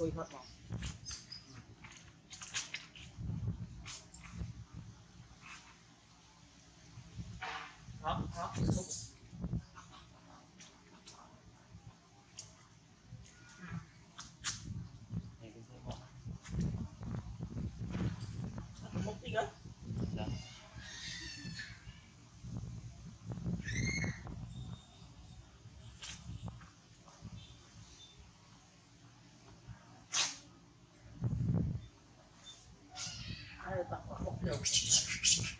Tôi. Takwa